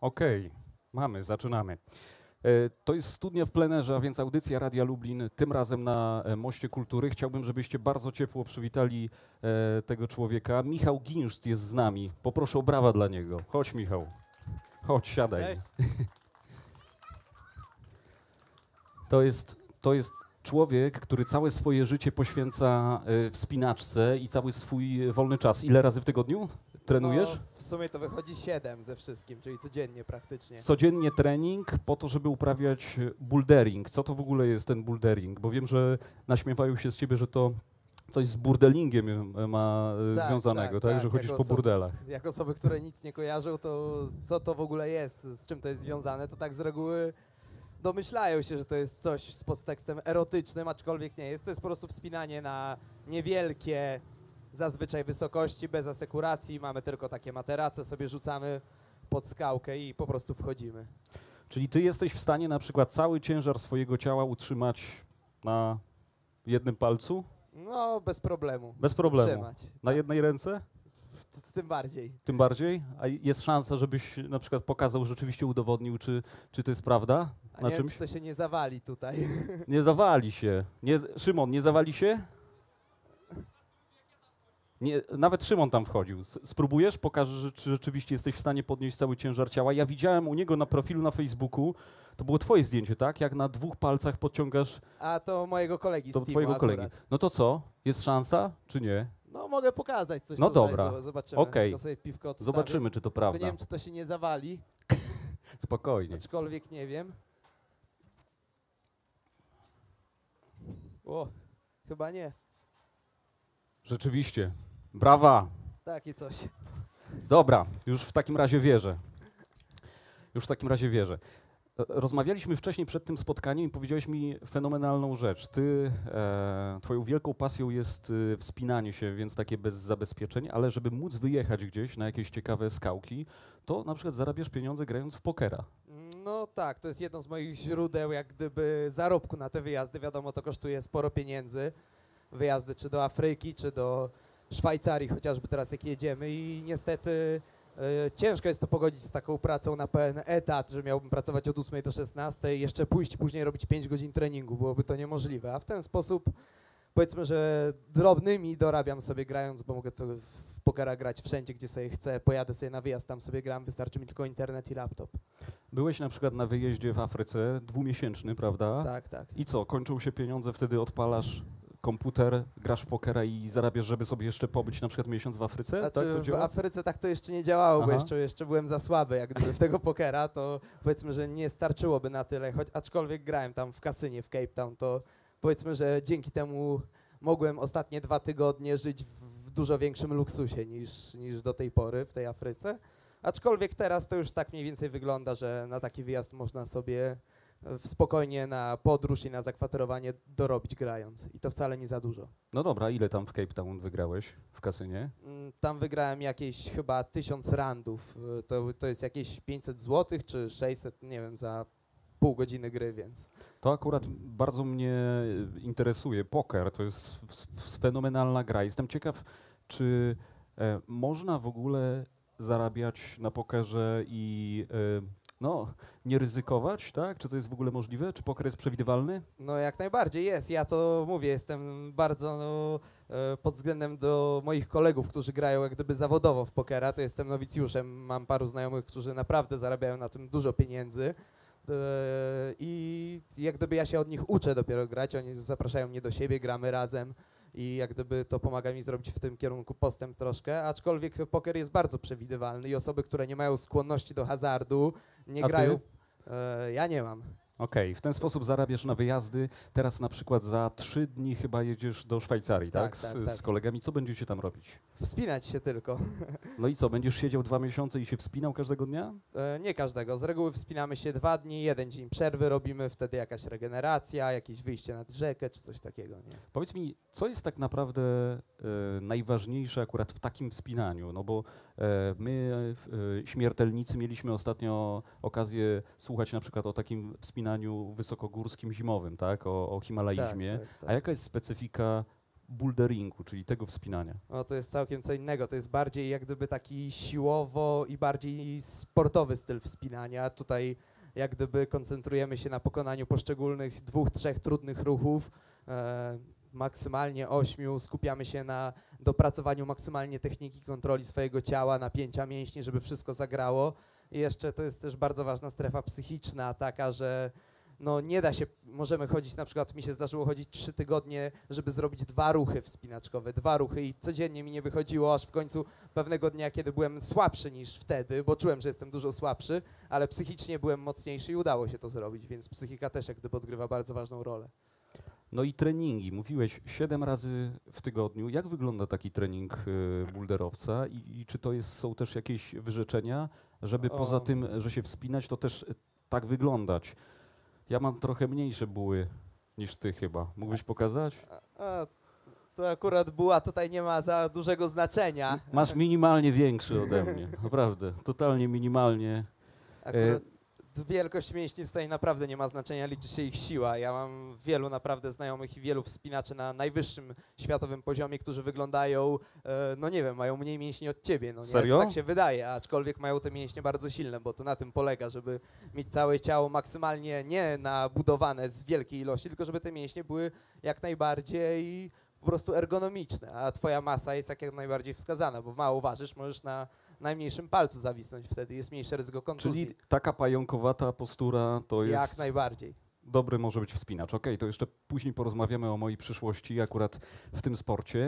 Okej, mamy, zaczynamy. E, To jest studnia w plenerze, a więc audycja Radia Lublin, tym razem na e, Moście Kultury. Chciałbym, żebyście bardzo ciepło przywitali e, tego człowieka. Michał Ginszt jest z nami. Poproszę o brawa dla niego. Chodź, Michał. Chodź, siadaj. Cześć. To jest, to jest człowiek, który całe swoje życie poświęca wspinaczce i cały swój wolny czas. Ile razy w tygodniu trenujesz? No, w sumie to wychodzi 7 ze wszystkim, czyli codziennie praktycznie. Codziennie trening po to, żeby uprawiać e, bouldering. Co to w ogóle jest ten bouldering? Bo wiem, że naśmiewają się z ciebie, że to coś z burdelingiem e, ma e, Tak, związanego, tak? tak, Że tak, chodzisz jako po burdelach. Jak osoby, które nic nie kojarzą, to co to w ogóle jest, z czym to jest związane, to tak z reguły domyślają się, że to jest coś z podtekstem erotycznym, aczkolwiek nie jest. To jest po prostu wspinanie na niewielkie zazwyczaj wysokości, bez asekuracji. Mamy tylko takie materace, sobie rzucamy pod skałkę i po prostu wchodzimy. Czyli ty jesteś w stanie na przykład cały ciężar swojego ciała utrzymać na jednym palcu? No, bez problemu. Bez problemu. Trzymać. Na jednej ręce? Tym bardziej. Tym bardziej? A jest szansa, żebyś na przykład pokazał, rzeczywiście udowodnił, czy, czy to jest prawda A na nie wiem, czymś? czy to się nie zawali tutaj. Nie zawali się. Nie, Szymon, nie zawali się? Nie, nawet Szymon tam wchodził. Spróbujesz? Pokażesz, że- czy rzeczywiście jesteś w stanie podnieść cały ciężar ciała. Ja widziałem u niego na profilu na Facebooku, to było twoje zdjęcie, tak? Jak na dwóch palcach podciągasz A to mojego kolegi to twojego kolegi. No to co? Jest szansa, czy nie? No mogę pokazać coś No tutaj, dobra. zo- zobaczymy. Okej. To sobie piwko odstawię. Zobaczymy, czy to Tylko prawda. Nie wiem, czy to się nie zawali, Spokojnie. aczkolwiek nie wiem. O, chyba nie. Rzeczywiście. Brawa. Takie coś. Dobra, już w takim razie wierzę. Już w takim razie wierzę. Rozmawialiśmy wcześniej przed tym spotkaniem i powiedziałeś mi fenomenalną rzecz. Ty, e, twoją wielką pasją jest e, wspinanie się, więc takie bez zabezpieczeń, ale żeby móc wyjechać gdzieś na jakieś ciekawe skałki, to na przykład zarabiasz pieniądze grając w pokera. No tak, to jest jedno z moich źródeł jak gdyby zarobku na te wyjazdy. Wiadomo, to kosztuje sporo pieniędzy. Wyjazdy czy do Afryki, czy do Szwajcarii chociażby teraz jak jedziemy i niestety e, ciężko jest to pogodzić z taką pracą na pełen etat, że miałbym pracować od 8 do 16 i jeszcze pójść później robić 5 godzin treningu. Byłoby to niemożliwe, a w ten sposób powiedzmy, że drobnymi dorabiam sobie grając, bo mogę to w pokera grać wszędzie, gdzie sobie chcę. Pojadę sobie na wyjazd, tam sobie gram, wystarczy mi tylko internet i laptop. Byłeś na przykład na wyjeździe w Afryce, dwumiesięczny, prawda? Tak, tak. I co, kończą się pieniądze, wtedy odpalasz komputer, grasz w pokera i zarabiasz, żeby sobie jeszcze pobyć na przykład miesiąc w Afryce? Znaczy, tak to w? Afryce tak to jeszcze nie działało, Aha. bo jeszcze, jeszcze byłem za słaby jak gdyby w tego pokera, to powiedzmy, że nie starczyłoby na tyle, choć aczkolwiek grałem tam w kasynie w Cape Town, to powiedzmy, że dzięki temu mogłem ostatnie dwa tygodnie żyć w dużo większym luksusie niż, niż do tej pory w tej Afryce. Aczkolwiek teraz to już tak mniej więcej wygląda, że na taki wyjazd można sobie spokojnie na podróż i na zakwaterowanie dorobić grając. I to wcale nie za dużo. No dobra, ile tam w Cape Town wygrałeś w kasynie? Mm, Tam wygrałem jakieś chyba 1000 randów. Y, To, to jest jakieś 500 zł czy 600, nie wiem, za pół godziny gry, więc. To akurat bardzo mnie interesuje. Poker to jest fenomenalna gra. Jestem ciekaw, czy e, można w ogóle zarabiać na pokerze i e, no, nie ryzykować, tak? Czy to jest w ogóle możliwe? Czy poker jest przewidywalny? No jak najbardziej jest. Ja to mówię, jestem bardzo no, e, pod względem do moich kolegów, którzy grają jak gdyby zawodowo w pokera, to jestem nowicjuszem. Mam paru znajomych, którzy naprawdę zarabiają na tym dużo pieniędzy. E, I jak gdyby ja się od nich uczę dopiero grać, oni zapraszają mnie do siebie, gramy razem i jak gdyby to pomaga mi zrobić w tym kierunku postęp troszkę, aczkolwiek poker jest bardzo przewidywalny i osoby, które nie mają skłonności do hazardu, nie A ty? grają. E, ja nie mam. Okej, w ten sposób zarabiasz na wyjazdy. Teraz na przykład za trzy dni chyba jedziesz do Szwajcarii, tak? Tak, z, tak, tak. z kolegami. Co będziecie tam robić? Wspinać się tylko. No i co, będziesz siedział dwa miesiące i się wspinał każdego dnia? E, Nie każdego. Z reguły wspinamy się dwa dni, jeden dzień przerwy robimy, wtedy jakaś regeneracja, jakieś wyjście nad rzekę czy coś takiego. Nie? Powiedz mi, co jest tak naprawdę e, najważniejsze akurat w takim wspinaniu? No bo my, e, śmiertelnicy, mieliśmy ostatnio okazję słuchać na przykład o takim wspinaniu wysokogórskim zimowym, tak? O, o himalaizmie. Tak, tak, tak. A jaka jest specyfika boulderingu, czyli tego wspinania? No to jest całkiem co innego. To jest bardziej jak gdyby taki siłowo i bardziej sportowy styl wspinania. Tutaj jak gdyby koncentrujemy się na pokonaniu poszczególnych dwóch, trzech trudnych ruchów. Maksymalnie ośmiu. Skupiamy się na dopracowaniu maksymalnie techniki kontroli swojego ciała, napięcia mięśni, żeby wszystko zagrało. I jeszcze to jest też bardzo ważna strefa psychiczna, taka, że no nie da się, możemy chodzić, na przykład mi się zdarzyło chodzić trzy tygodnie, żeby zrobić dwa ruchy wspinaczkowe, dwa ruchy i codziennie mi nie wychodziło, aż w końcu pewnego dnia, kiedy byłem słabszy niż wtedy, bo czułem, że jestem dużo słabszy, ale psychicznie byłem mocniejszy i udało się to zrobić, więc psychika też jak gdyby odgrywa bardzo ważną rolę. No i treningi. Mówiłeś 7 razy w tygodniu. Jak wygląda taki trening y, boulderowca i, i czy to jest, są też jakieś wyrzeczenia, żeby poza tym, że się wspinać, to też y, tak wyglądać? Ja mam trochę mniejsze buły niż ty chyba. Mógłbyś pokazać? To akurat była tutaj nie ma za dużego znaczenia. Masz minimalnie większy ode mnie. Naprawdę. Totalnie minimalnie. Akurat wielkość mięśni tutaj naprawdę nie ma znaczenia, liczy się ich siła. Ja mam wielu naprawdę znajomych i wielu wspinaczy na najwyższym światowym poziomie, którzy wyglądają, e, no nie wiem, mają mniej mięśni od ciebie. No nie, Serio? Tak się wydaje, aczkolwiek mają te mięśnie bardzo silne, bo to na tym polega, żeby mieć całe ciało maksymalnie nie nabudowane z wielkiej ilości, tylko żeby te mięśnie były jak najbardziej po prostu ergonomiczne, a twoja masa jest jak najbardziej wskazana, bo mało ważysz, możesz na najmniejszym palcu zawisnąć wtedy, jest mniejsze ryzyko kontuzji. Czyli taka pająkowata postura to jest Jak najbardziej. dobry może być wspinacz. Okej, to jeszcze później porozmawiamy o mojej przyszłości akurat w tym sporcie.